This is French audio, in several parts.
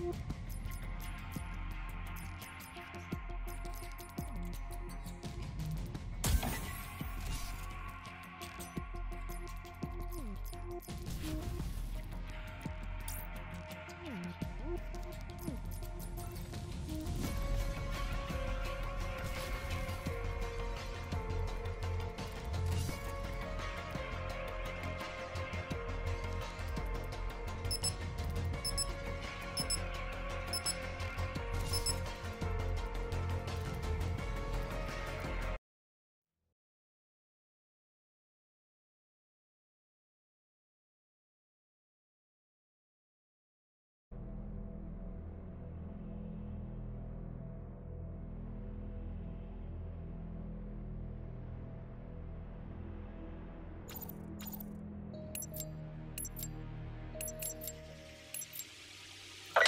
you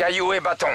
Caillou et bâton.